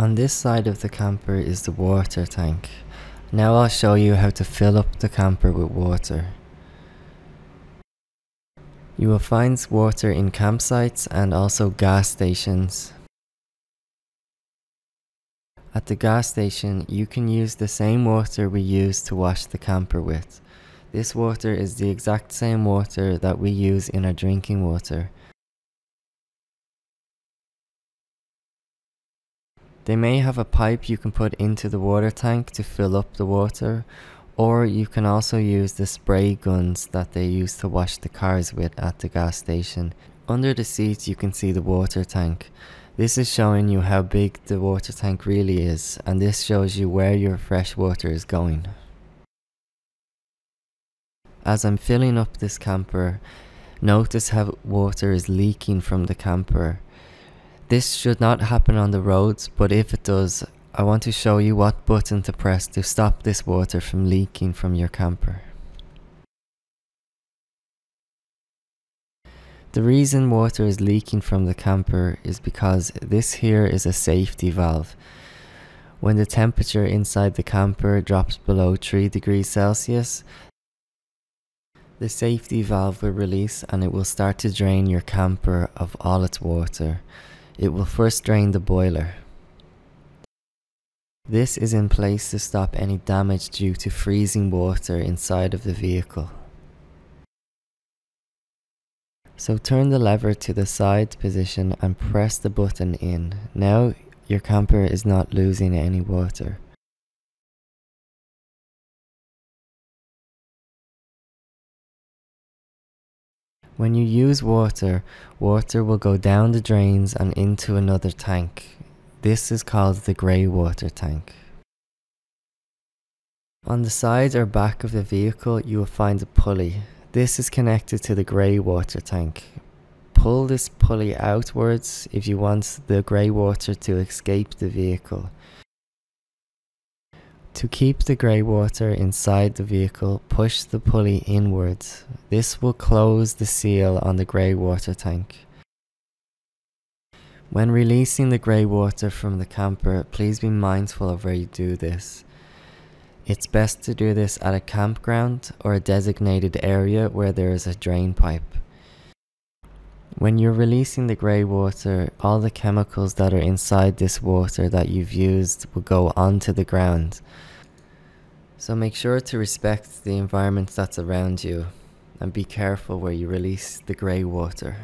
On this side of the camper is the water tank. Now I'll show you how to fill up the camper with water. You will find water in campsites and also gas stations. At the gas station, you can use the same water we use to wash the camper with. This water is the exact same water that we use in our drinking water. They may have a pipe you can put into the water tank to fill up the water, or you can also use the spray guns that they use to wash the cars with at the gas station. Under the seats you can see the water tank. This is showing you how big the water tank really is, and this shows you where your fresh water is going. As I'm filling up this camper, notice how water is leaking from the camper. This should not happen on the roads, but if it does, I want to show you what button to press to stop this water from leaking from your camper. The reason water is leaking from the camper is because this here is a safety valve. When the temperature inside the camper drops below 3 degrees Celsius, the safety valve will release and it will start to drain your camper of all its water. It will first drain the boiler. This is in place to stop any damage due to freezing water inside of the vehicle. So turn the lever to the side position and press the button in. Now your camper is not losing any water. When you use water, water will go down the drains and into another tank. This is called the grey water tank. On the side or back of the vehicle you will find a pulley. This is connected to the grey water tank. Pull this pulley outwards if you want the grey water to escape the vehicle. To keep the grey water inside the vehicle, push the pulley inwards. This will close the seal on the grey water tank. When releasing the grey water from the camper, please be mindful of where you do this. It's best to do this at a campground or a designated area where there is a drain pipe. When you're releasing the grey water, all the chemicals that are inside this water that you've used will go onto the ground. So make sure to respect the environment that's around you and be careful where you release the grey water.